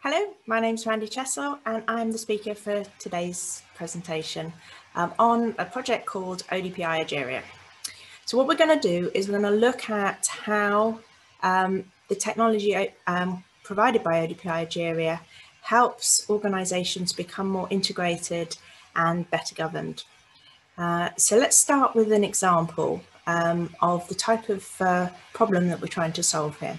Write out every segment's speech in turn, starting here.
Hello, my name is Mandy Chessell and I'm the speaker for today's presentation um, on a project called ODPI Egeria. So what we're going to do is we're going to look at how um, the technology um, provided by ODPI Egeria helps organisations become more integrated and better governed. Uh, so let's start with an example um, of the type of uh, problem that we're trying to solve here.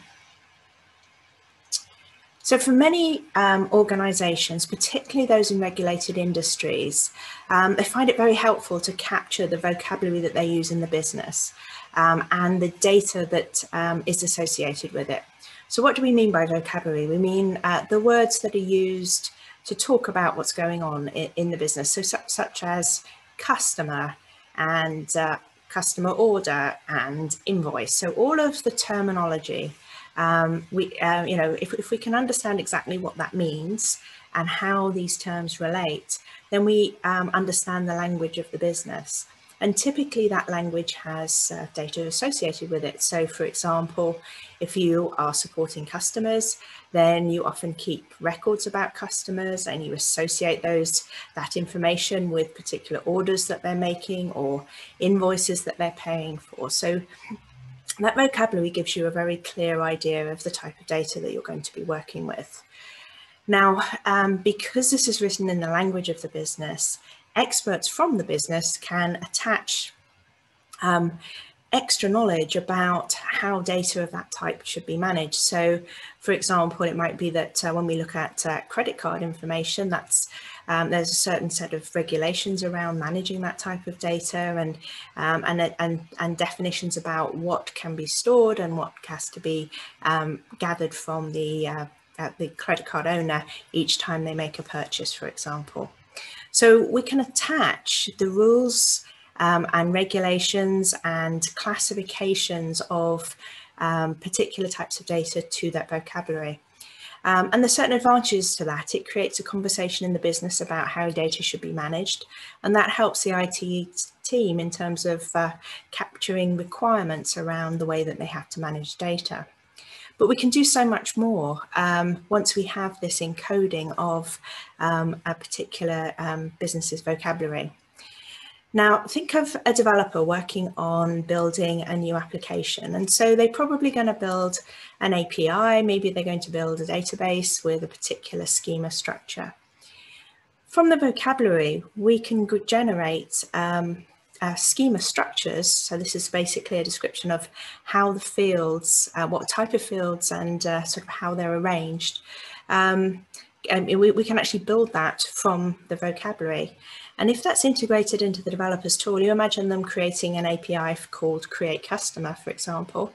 So for many um, organisations, particularly those in regulated industries, um, they find it very helpful to capture the vocabulary that they use in the business um, and the data that um, is associated with it. So what do we mean by vocabulary? We mean uh, the words that are used to talk about what's going on in, in the business. So such, such as customer and uh, customer order and invoice. So all of the terminology um, we, uh, you know, if, if we can understand exactly what that means and how these terms relate, then we um, understand the language of the business. And typically that language has uh, data associated with it. So for example, if you are supporting customers, then you often keep records about customers and you associate those that information with particular orders that they're making or invoices that they're paying for. So that vocabulary gives you a very clear idea of the type of data that you're going to be working with. Now, um, because this is written in the language of the business, experts from the business can attach um, extra knowledge about how data of that type should be managed. So, for example, it might be that uh, when we look at uh, credit card information, that's um, there's a certain set of regulations around managing that type of data and, um, and, and, and definitions about what can be stored and what has to be um, gathered from the, uh, uh, the credit card owner each time they make a purchase, for example. So we can attach the rules um, and regulations and classifications of um, particular types of data to that vocabulary. Um, and there's certain advantages to that. It creates a conversation in the business about how data should be managed. And that helps the IT team in terms of uh, capturing requirements around the way that they have to manage data. But we can do so much more um, once we have this encoding of um, a particular um, business's vocabulary. Now, think of a developer working on building a new application. And so they're probably going to build an API, maybe they're going to build a database with a particular schema structure. From the vocabulary, we can generate um, uh, schema structures. So this is basically a description of how the fields, uh, what type of fields and uh, sort of how they're arranged. Um, and we, we can actually build that from the vocabulary. And if that's integrated into the developer's tool, you imagine them creating an API called create customer, for example.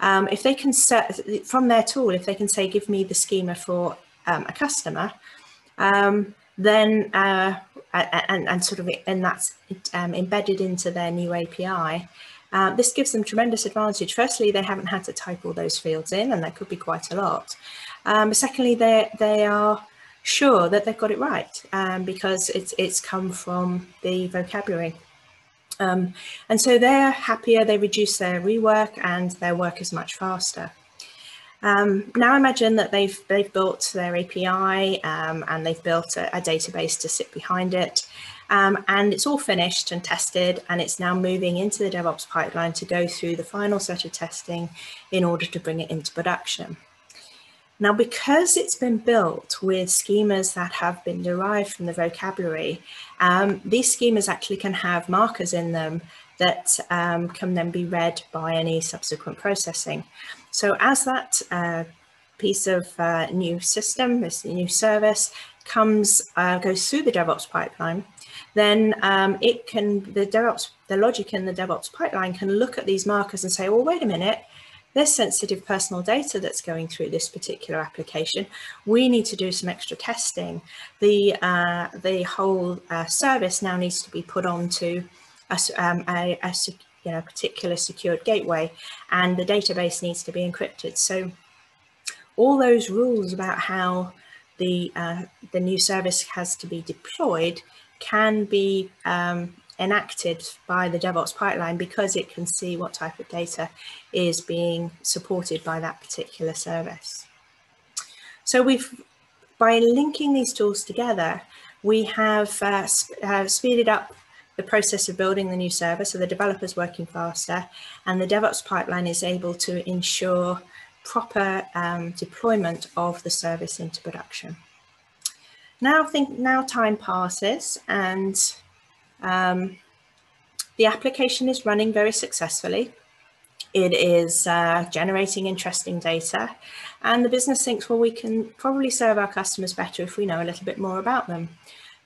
Um, if they can set from their tool, if they can say, give me the schema for um, a customer, um, then uh, and, and sort of and that's um, embedded into their new API. Uh, this gives them tremendous advantage. Firstly, they haven't had to type all those fields in, and that could be quite a lot. Um, secondly, they they are sure that they've got it right um, because it's, it's come from the vocabulary. Um, and so they're happier, they reduce their rework and their work is much faster. Um, now imagine that they've, they've built their API um, and they've built a, a, database to sit behind it. Um, and it's all finished and tested and it's now moving into the DevOps pipeline to go through the final set of testing in order to bring it into production. Now, because it's been built with schemas that have been derived from the vocabulary, um, these schemas actually can have markers in them that um, can then be read by any subsequent processing. So as that uh, piece of uh, new system, this new service, comes, uh, goes through the DevOps pipeline, then um, it can, the DevOps, the logic in the DevOps pipeline can look at these markers and say, well, wait a minute, there's sensitive personal data that's going through this particular application. We need to do some extra testing. The, uh, the whole uh, service now needs to be put onto a, um, a, a you know, particular secured gateway and the database needs to be encrypted. So all those rules about how the, uh, the new service has to be deployed can be um, enacted by the DevOps pipeline because it can see what type of data is being supported by that particular service. So we've by linking these tools together, we have uh, sp uh, speeded up the process of building the new service, so the developer's working faster, and the DevOps pipeline is able to ensure proper um, deployment of the service into production. Now, think now time passes and um, the application is running very successfully. It is uh, generating interesting data and the business thinks, well, we can probably serve our customers better if we know a little bit more about them.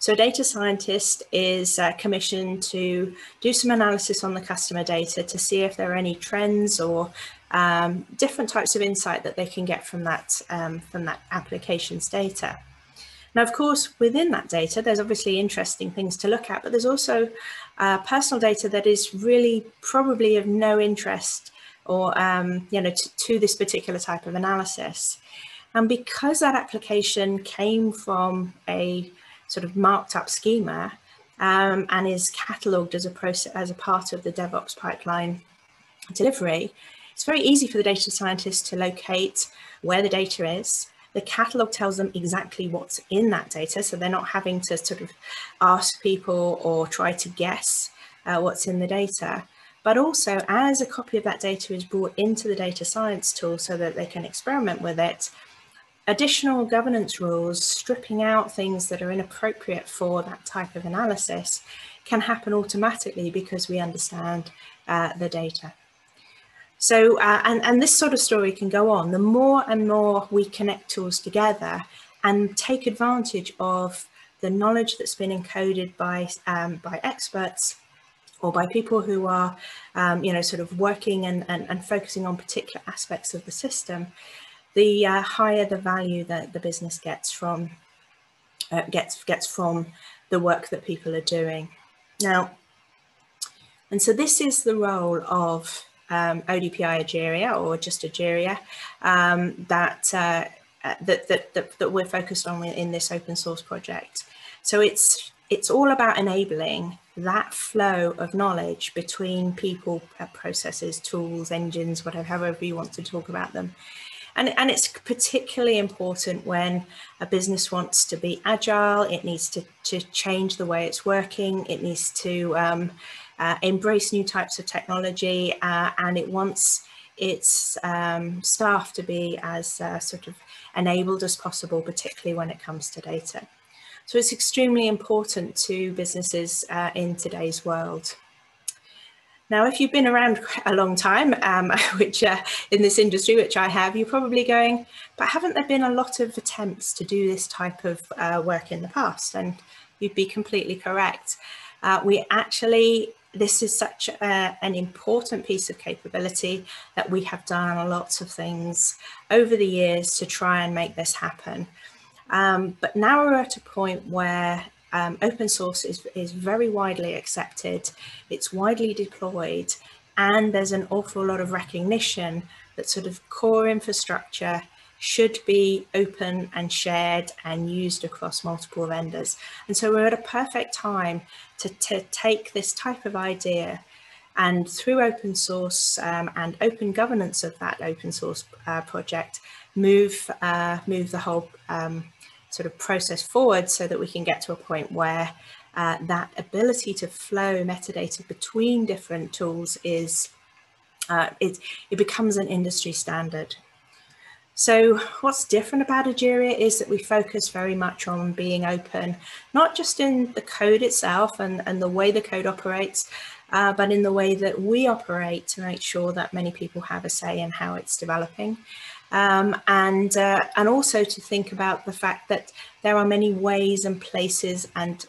So a data scientist is uh, commissioned to do some analysis on the customer data to see if there are any trends or um, different types of insight that they can get from that, um, from that application's data. Now, of course, within that data, there's obviously interesting things to look at, but there's also uh, personal data that is really probably of no interest or, um, you know, to this particular type of analysis. And because that application came from a sort of marked up schema um, and is catalogued as a process as a part of the DevOps pipeline delivery, it's very easy for the data scientist to locate where the data is. The catalog tells them exactly what's in that data, so they're not having to sort of ask people or try to guess uh, what's in the data. But also, as a copy of that data is brought into the data science tool so that they can experiment with it, additional governance rules, stripping out things that are inappropriate for that type of analysis can happen automatically because we understand uh, the data. So, uh, and, and this sort of story can go on. The more and more we connect tools together and take advantage of the knowledge that's been encoded by, um, by experts or by people who are, um, you know, sort of working and, and, and focusing on particular aspects of the system, the uh, higher the value that the business gets from uh, gets gets from the work that people are doing. Now, and so this is the role of um, ODPI Egeria or just Egeria um, that, uh, that, that, that, that we're focused on in this open source project. So it's it's all about enabling that flow of knowledge between people, uh, processes, tools, engines, whatever, however you want to talk about them, and, and it's particularly important when a business wants to be agile, it needs to, to change the way it's working, it needs to um, uh, embrace new types of technology, uh, and it wants its um, staff to be as uh, sort of enabled as possible, particularly when it comes to data. So it's extremely important to businesses uh, in today's world. Now, if you've been around a long time, um, which uh, in this industry, which I have, you're probably going, but haven't there been a lot of attempts to do this type of uh, work in the past? And you'd be completely correct. Uh, we actually, this is such a, an important piece of capability that we have done lots of things over the years to try and make this happen. Um, but now we're at a point where um, open source is, is very widely accepted, it's widely deployed, and there's an awful lot of recognition that sort of core infrastructure should be open and shared and used across multiple vendors. And so we're at a perfect time to, to take this type of idea and through open source um, and open governance of that open source uh, project, move, uh, move the whole um, sort of process forward so that we can get to a point where uh, that ability to flow metadata between different tools is, uh, it, it becomes an industry standard. So what's different about Egeria is that we focus very much on being open, not just in the code itself and, and the way the code operates, uh, but in the way that we operate to make sure that many people have a say in how it's developing. Um, and uh, and also to think about the fact that there are many ways and places and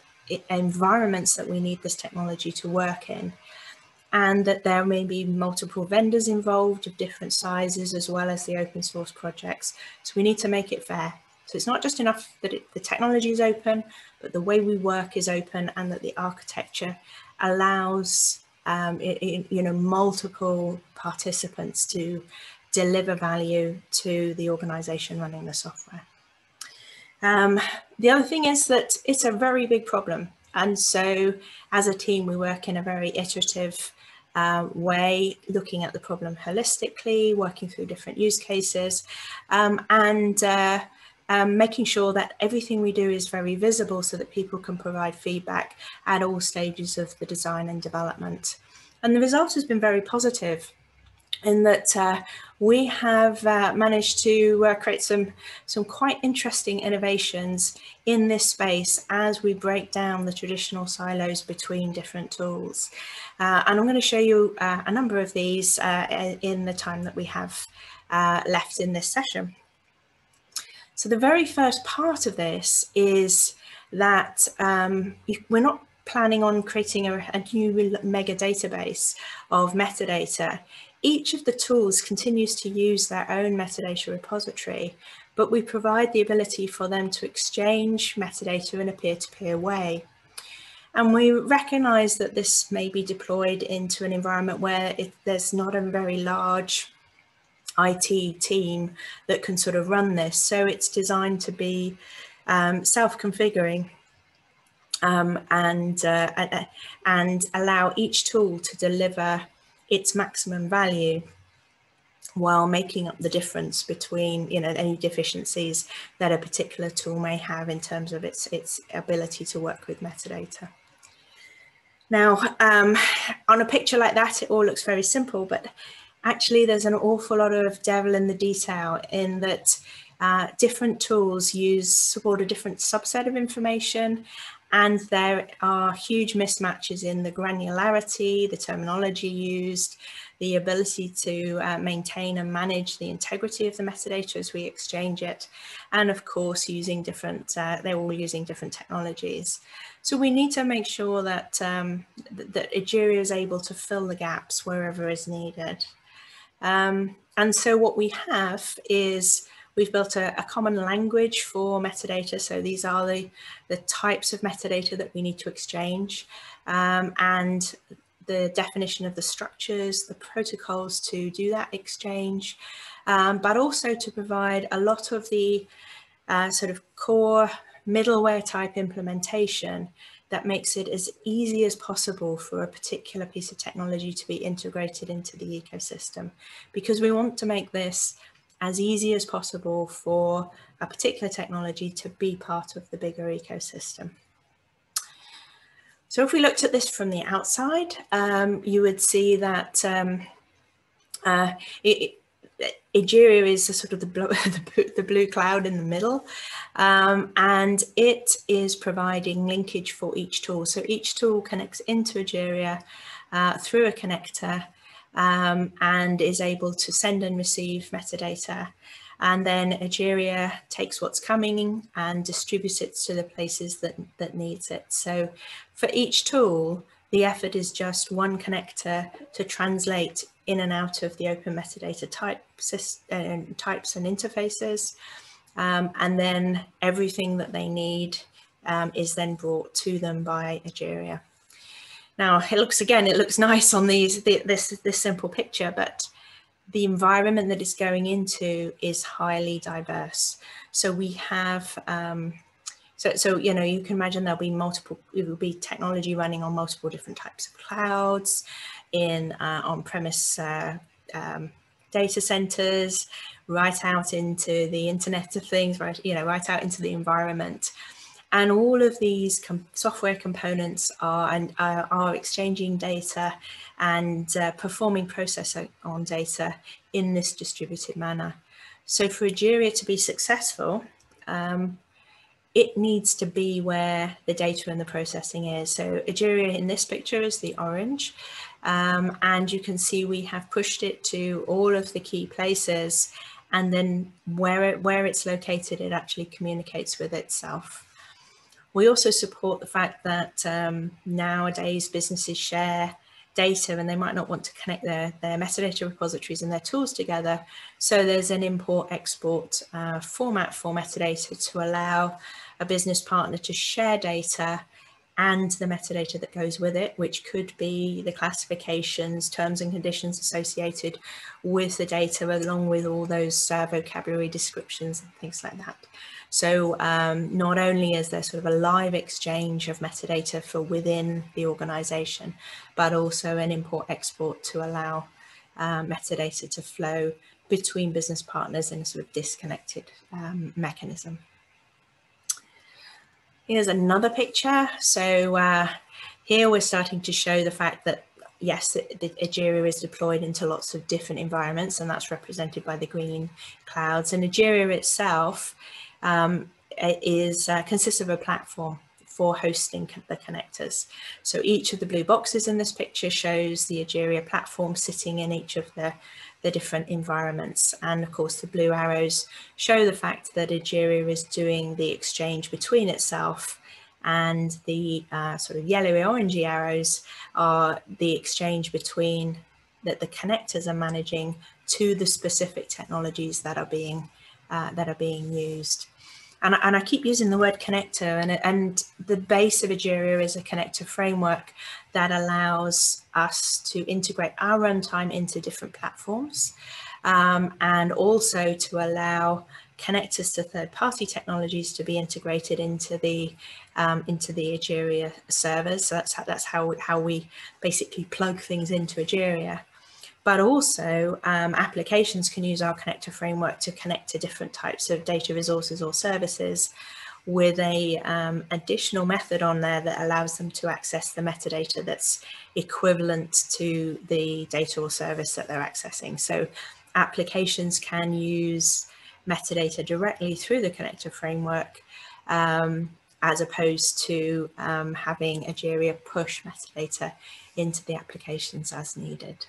environments that we need this technology to work in and that there may be multiple vendors involved of different sizes as well as the open source projects so we need to make it fair so it's not just enough that it, the technology is open but the way we work is open and that the architecture allows um, it, it, you know multiple participants to deliver value to the organization running the software. Um, the other thing is that it's a very big problem. And so as a team, we work in a very iterative uh, way, looking at the problem holistically, working through different use cases. Um, and uh, um, making sure that everything we do is very visible so that people can provide feedback at all stages of the design and development. And the result has been very positive in that uh, we have uh, managed to uh, create some some quite interesting innovations in this space as we break down the traditional silos between different tools. Uh, and I'm going to show you uh, a number of these uh, in the time that we have left in this session. So the very first part of this is that um, we're not planning on creating a, a new mega database of metadata each of the tools continues to use their own metadata repository, but we provide the ability for them to exchange metadata in a peer-to-peer -peer way. And we recognize that this may be deployed into an environment where it, there's not a very large IT team that can sort of run this. So it's designed to be um, self-configuring um, and, uh, and allow each tool to deliver its maximum value while making up the difference between you know any deficiencies that a particular tool may have in terms of its its ability to work with metadata. Now, um, on a picture like that, it all looks very simple, but actually there's an awful lot of devil in the detail in that uh, different tools use support a different subset of information and there are huge mismatches in the granularity, the terminology used, the ability to uh, maintain and manage the integrity of the metadata as we exchange it, and of course using different, uh, they're all using different technologies. So we need to make sure that, um, that Egeria is able to fill the gaps wherever is needed. Um, and so what we have is We've built a, a, common language for metadata. So these are the, the types of metadata that we need to exchange um, and the definition of the structures, the protocols to do that exchange, um, but also to provide a lot of the uh, sort of core middleware type implementation that makes it as easy as possible for a particular piece of technology to be integrated into the ecosystem because we want to make this as easy as possible for a particular technology to be part of the bigger ecosystem. So if we looked at this from the outside, um, you would see that um, uh, Egeria is sort of the blue, the blue, cloud in the middle, um, and it is providing linkage for each tool. So each tool connects into Egeria uh, through a connector um, and is able to send and receive metadata. And then Egeria takes what's coming and distributes it to the places that, that needs it. So for each tool, the effort is just one connector to translate in and out of the open metadata type, uh, types and interfaces. Um, and then everything that they need um, is then brought to them by Egeria. Now it looks again, it looks nice on these this this simple picture, but the environment that it's going into is highly diverse. So we have um, so, so, you know, you can imagine there'll be multiple, it will be technology running on multiple different types of clouds in uh, on-premise uh, um, data centers, right out into the Internet of Things, right, you know, right out into the environment. And all of these com software components are, and, uh, are exchanging data and uh, performing processing on data in this distributed manner. So for Egeria to be successful, um, it needs to be where the data and the processing is. So Egeria in this picture is the orange. Um, and you can see we have pushed it to all of the key places and then where, it, where it's located, it actually communicates with itself. We also support the fact that um, nowadays businesses share data and they might not want to connect their, their metadata repositories and their tools together. So there's an import export uh, format for metadata to allow a business partner to share data and the metadata that goes with it, which could be the classifications, terms and conditions associated with the data, along with all those uh, vocabulary descriptions and things like that. So um, not only is there sort of a live exchange of metadata for within the organization, but also an import export to allow uh, metadata to flow between business partners in a sort of disconnected um, mechanism. Here's another picture. So uh, here we're starting to show the fact that yes, the, Egeria is deployed into lots of different environments and that's represented by the green clouds. And Egeria itself um, is uh, consists of a platform for hosting the connectors. So each of the blue boxes in this picture shows the Egeria platform sitting in each of the, the different environments. And of course, the blue arrows show the fact that Egeria is doing the exchange between itself and the uh, sort of yellowy orangey arrows are the exchange between that the connectors are managing to the specific technologies that are being uh, that are being used and, and I keep using the word connector and, and the base of Egeria is a connector framework that allows us to integrate our runtime into different platforms um, and also to allow connectors to third-party technologies to be integrated into the um, into the Egeria servers. So that's how, that's how how we basically plug things into Egeria but also um, applications can use our connector framework to connect to different types of data resources or services with a um, additional method on there that allows them to access the metadata that's equivalent to the data or service that they're accessing. So applications can use metadata directly through the connector framework um, as opposed to um, having Egeria push metadata into the applications as needed.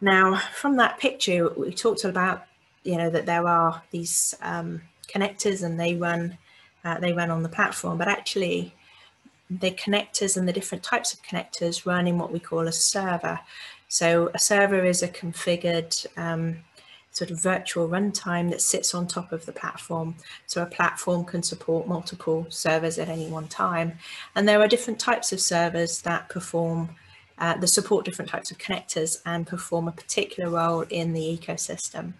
Now, from that picture, we talked about, you know, that there are these um, connectors and they run, uh, they run on the platform, but actually the connectors and the different types of connectors run in what we call a server. So a server is a configured um, sort of virtual runtime that sits on top of the platform. So a platform can support multiple servers at any one time. And there are different types of servers that perform uh, that support different types of connectors and perform a particular role in the ecosystem.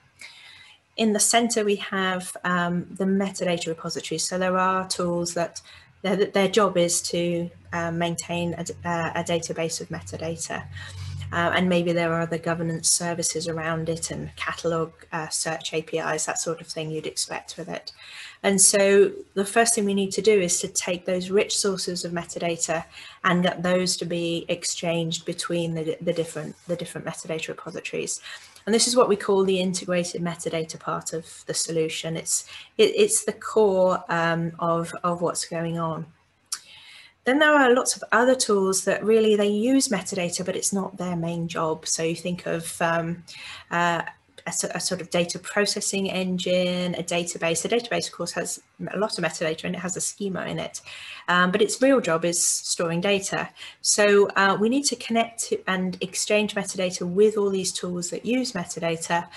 In the center, we have um, the metadata repositories. So there are tools that their, their job is to uh, maintain a, uh, a, database of metadata. Uh, and maybe there are other governance services around it and catalog uh, search APIs, that sort of thing you'd expect with it. And so the first thing we need to do is to take those rich sources of metadata and get those to be exchanged between the, the different the different metadata repositories. And this is what we call the integrated metadata part of the solution. It's it, it's the core um, of, of what's going on. Then there are lots of other tools that really they use metadata, but it's not their main job. So you think of um, uh, a, a, sort of data processing engine, a database. The database, of course, has a lot of metadata and it has a schema in it, um, but its real job is storing data. So uh, we need to connect and exchange metadata with all these tools that use metadata,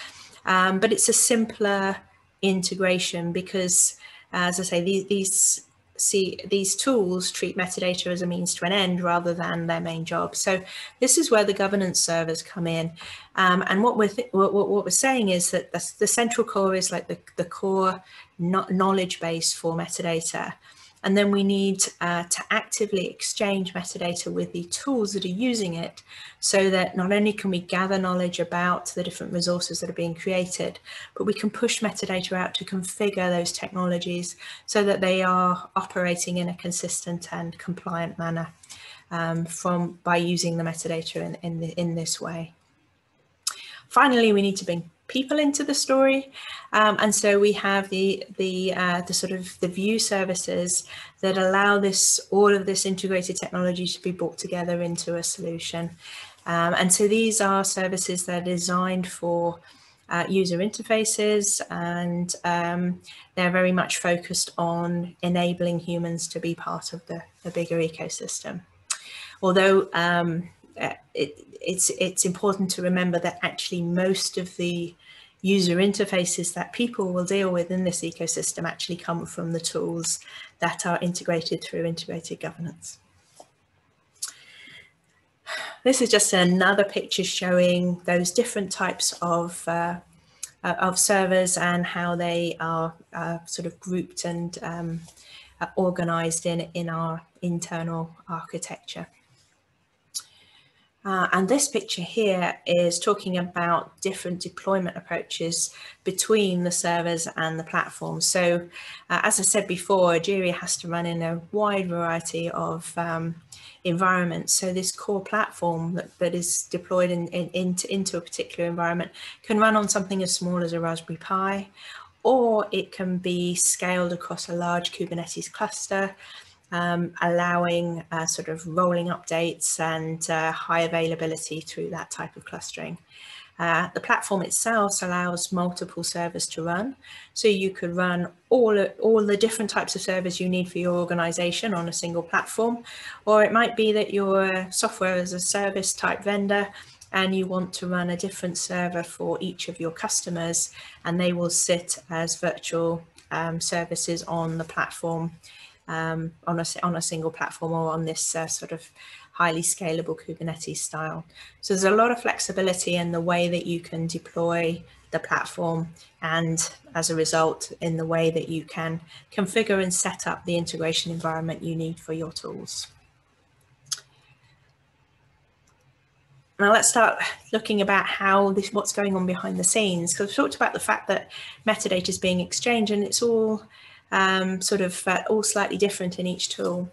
um, but it's a simpler integration because, as I say, these, these see these tools treat metadata as a means to an end rather than their main job. So this is where the governance servers come in. Um, and what we're, what, what, we're saying is that the, the central core is like the, the core knowledge base for metadata. And then we need uh, to actively exchange metadata with the tools that are using it so that not only can we gather knowledge about the different resources that are being created, but we can push metadata out to configure those technologies so that they are operating in a consistent and compliant manner um, from by using the metadata in, in, the, in this way. Finally, we need to bring people into the story. Um, and so we have the the uh, the sort of the view services that allow this all of this integrated technology to be brought together into a solution. Um, and so these are services that are designed for uh, user interfaces and um, they're very much focused on enabling humans to be part of the, the bigger ecosystem. Although um, it, it's it's important to remember that actually most of the user interfaces that people will deal with in this ecosystem actually come from the tools that are integrated through integrated governance. This is just another picture showing those different types of uh, of servers and how they are uh, sort of grouped and um, uh, organized in in our internal architecture. Uh, and this picture here is talking about different deployment approaches between the servers and the platform. So uh, as I said before, Egeria has to run in a wide variety of um, environments. So this core platform that, that is deployed in, in, into, into a particular environment can run on something as small as a Raspberry Pi, or it can be scaled across a large Kubernetes cluster um, allowing uh, sort of rolling updates and uh, high availability through that type of clustering. Uh, the platform itself allows multiple servers to run. So you could run all, all the different types of servers you need for your organization on a single platform. Or it might be that you're software as a service type vendor and you want to run a different server for each of your customers and they will sit as virtual um, services on the platform um, on, a, on a single platform or on this uh, sort of highly scalable Kubernetes style. So there's a lot of flexibility in the way that you can deploy the platform and as a result in the way that you can configure and set up the integration environment you need for your tools. Now let's start looking about how this, what's going on behind the scenes. Because I've talked about the fact that metadata is being exchanged and it's all um, sort of uh, all slightly different in each tool.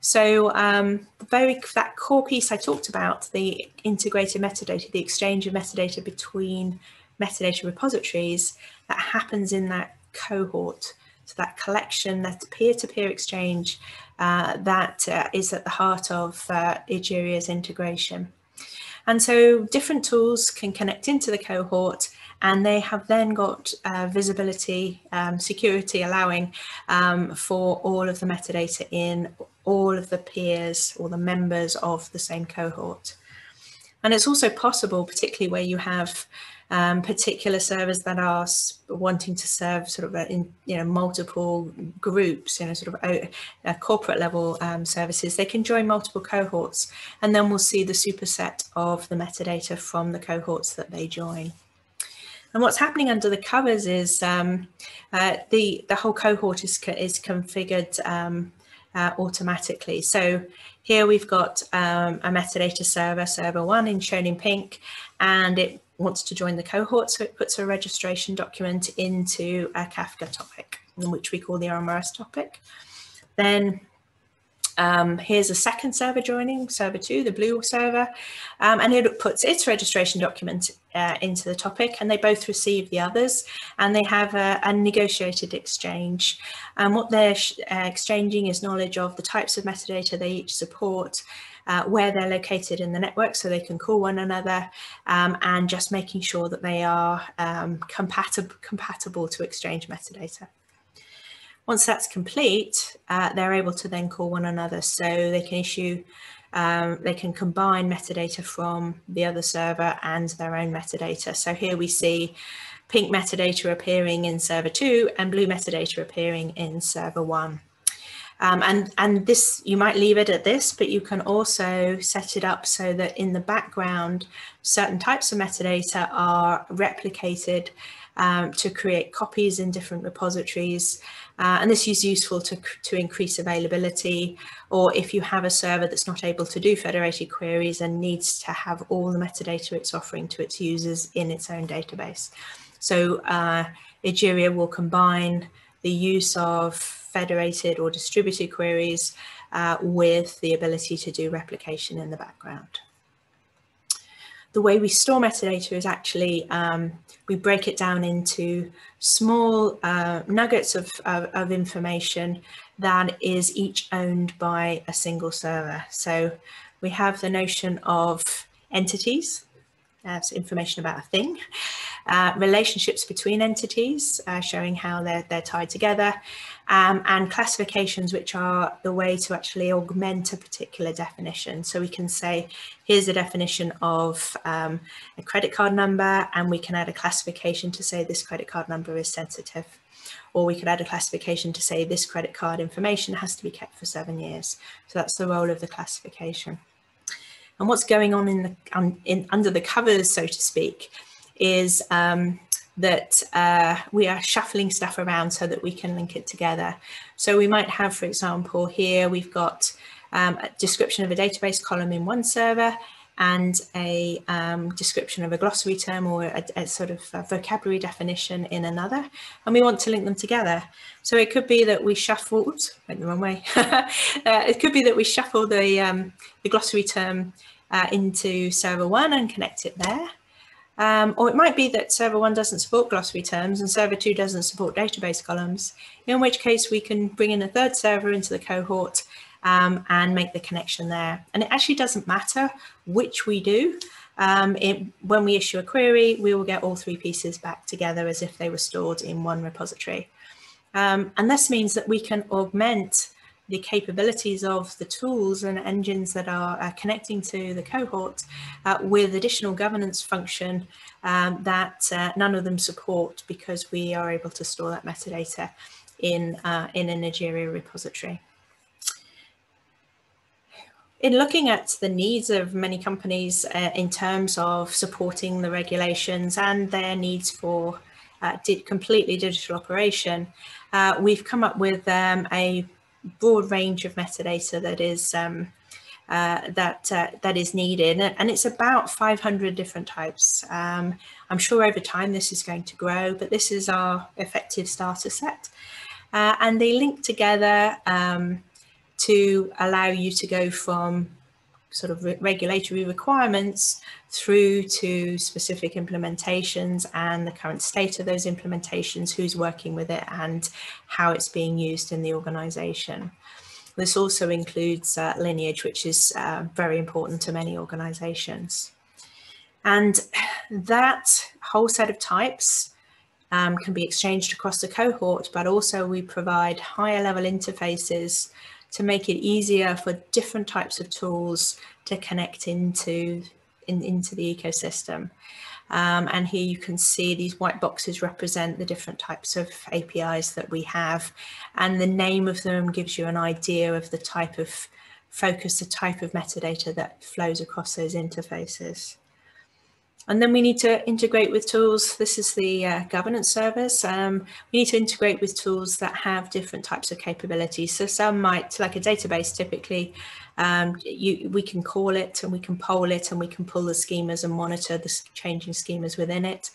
So um, very that core piece I talked about, the integrated metadata, the exchange of metadata between metadata repositories, that happens in that cohort. So that collection, that peer-to-peer -peer exchange, uh, that uh, is at the heart of uh, Egeria's integration. And so different tools can connect into the cohort and they have then got uh, visibility, um, security allowing um, for all of the metadata in all of the peers or the members of the same cohort. And it's also possible, particularly where you have um, particular servers that are wanting to serve sort of in you know multiple groups, you know sort of corporate level um, services, they can join multiple cohorts, and then we'll see the superset of the metadata from the cohorts that they join. And what's happening under the covers is um, uh, the, the whole cohort is, is configured um, uh, automatically. So here we've got um, a metadata server, server one in shown in pink, and it wants to join the cohort. So it puts a registration document into a Kafka topic, which we call the OMRS topic. Then um, here's a second server joining, server two, the blue server, um, and it puts its registration document uh, into the topic and they both receive the others and they have a, a negotiated exchange. And what they're uh, exchanging is knowledge of the types of metadata they each support, uh, where they're located in the network so they can call one another um, and just making sure that they are um, compatible, compatible to exchange metadata. Once that's complete, uh, they're able to then call one another. So they can issue, um, they can combine metadata from the other server and their own metadata. So here we see pink metadata appearing in server two and blue metadata appearing in server one. Um, and, and this, you might leave it at this, but you can also set it up so that in the background, certain types of metadata are replicated um, to create copies in different repositories. Uh, and this is useful to, to increase availability, or if you have a server that's not able to do federated queries and needs to have all the metadata it's offering to its users in its own database. So uh, Egeria will combine the use of federated or distributed queries uh, with the ability to do replication in the background the way we store metadata is actually um, we break it down into small uh, nuggets of, of, of, information that is each owned by a single server. So we have the notion of entities, that's information about a thing, uh, relationships between entities, uh, showing how they're, they're tied together, um, and classifications, which are the way to actually augment a particular definition. So we can say, here's a definition of um, a credit card number, and we can add a classification to say this credit card number is sensitive. Or we could add a classification to say this credit card information has to be kept for seven years. So that's the role of the classification. And what's going on in the um, in, under the covers, so to speak, is um, that uh, we are shuffling stuff around so that we can link it together. So we might have, for example, here we've got um, a description of a database column in one server and a um, description of a glossary term or a, a sort of a vocabulary definition in another, and we want to link them together. So it could be that we shuffle, oops, went the wrong way. uh, it could be that we shuffle the, um, the glossary term uh, into server one and connect it there. Um, or it might be that server one doesn't support glossary terms and server two doesn't support database columns, in which case we can bring in a third server into the cohort um, and make the connection there. And it actually doesn't matter which we do. Um, it, when we issue a query, we will get all three pieces back together as if they were stored in one repository. Um, and this means that we can augment the capabilities of the tools and engines that are uh, connecting to the cohort uh, with additional governance function um, that uh, none of them support because we are able to store that metadata in, uh, in an Egeria repository. In looking at the needs of many companies uh, in terms of supporting the regulations and their needs for uh, completely digital operation, we've come up with um, a broad range of metadata that is um, uh, that uh, that is needed, and it's about 500 different types. Um, I'm sure over time this is going to grow, but this is our effective starter set, uh, and they link together um, to allow you to go from sort of re regulatory requirements through to specific implementations and the current state of those implementations, who's working with it and how it's being used in the organization. This also includes uh, lineage, which is uh, very important to many organizations. And that whole set of types um, can be exchanged across the cohort, but also we provide higher level interfaces to make it easier for different types of tools to connect into, in, into the ecosystem. Um, and here you can see these white boxes represent the different types of APIs that we have. And the name of them gives you an idea of the type of focus, the type of metadata that flows across those interfaces. And then we need to integrate with tools. This is the uh, governance service. Um, we need to integrate with tools that have different types of capabilities. So some might, like a database typically, um, you, we can call it and we can poll it and we can pull the schemas and monitor the changing schemas within it.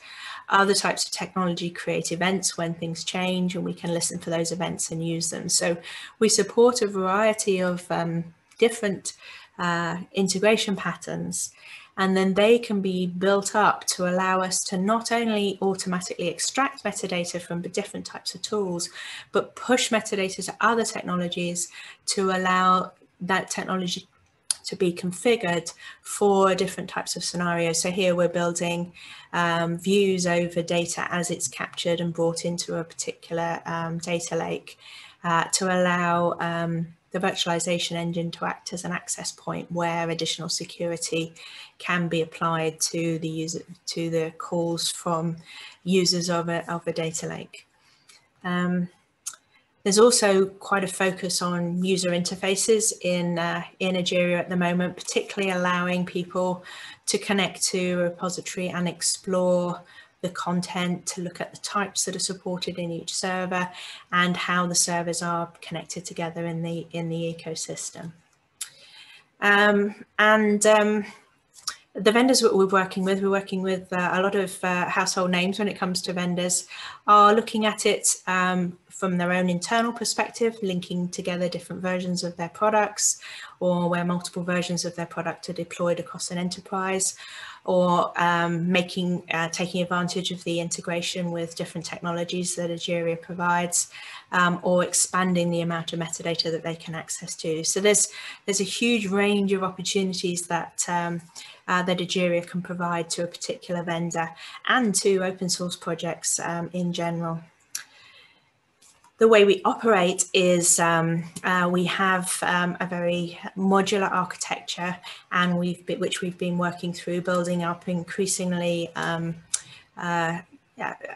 Other types of technology create events when things change and we can listen for those events and use them. So we support a variety of um, different uh, integration patterns and then they can be built up to allow us to not only automatically extract metadata from the different types of tools, but push metadata to other technologies to allow that technology to be configured for different types of scenarios. So here we're building um, views over data as it's captured and brought into a particular um, data lake uh, to allow um, the virtualization engine to act as an access point where additional security can be applied to the user to the calls from users of a, of a data lake. Um, there's also quite a focus on user interfaces in, uh, in Egeria at the moment, particularly allowing people to connect to a repository and explore the content, to look at the types that are supported in each server and how the servers are connected together in the, in the ecosystem. Um, and um, the vendors that we're working with, we're working with uh, a lot of uh, household names when it comes to vendors, are looking at it um, from their own internal perspective, linking together different versions of their products or where multiple versions of their product are deployed across an enterprise or um, making, uh, taking advantage of the integration with different technologies that Egeria provides, um, or expanding the amount of metadata that they can access to. So there's there's a huge range of opportunities that um, uh, that Egeria can provide to a particular vendor and to open source projects um, in general. The way we operate is um, uh, we have um, a very modular architecture and we've been, which we've been working through building up increasingly um, uh,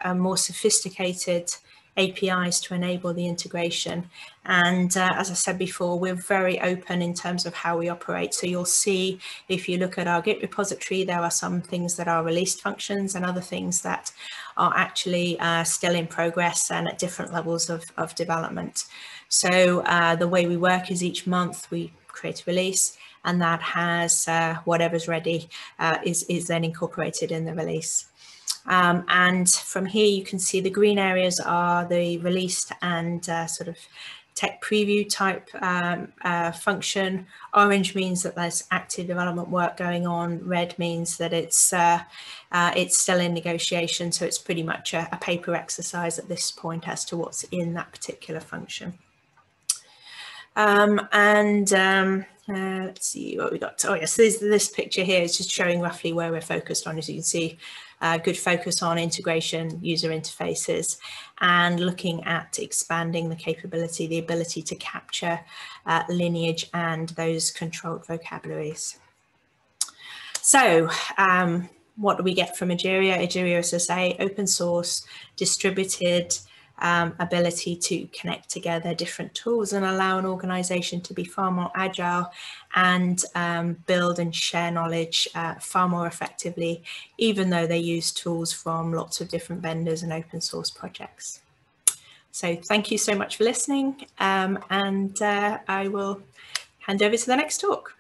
a more sophisticated APIs to enable the integration. And uh, as I said before, we're very open in terms of how we operate. So you'll see if you look at our Git repository, there are some things that are released functions and other things that are actually uh, still in progress and at different levels of, of development. So uh, the way we work is each month we create a release and that has uh, whatever's ready uh, is, is then incorporated in the release. Um, and from here you can see the green areas are the released and uh, sort of tech preview type um, uh, function. Orange means that there's active development work going on. Red means that it's uh, uh, it's still in negotiation. So it's pretty much a, a, paper exercise at this point as to what's in that particular function. Um, and um, uh, let's see what we got. Oh yes, this, this picture here is just showing roughly where we're focused on. As you can see, uh, good focus on integration, user interfaces, and looking at expanding the capability, the ability to capture uh, lineage and those controlled vocabularies. So um, what do we get from Egeria? Egeria is, to say, open source, distributed, um, ability to connect together different tools and allow an organization to be far more agile and um, build and share knowledge uh, far more effectively, even though they use tools from lots of different vendors and open source projects. So thank you so much for listening um, and uh, I will hand over to the next talk.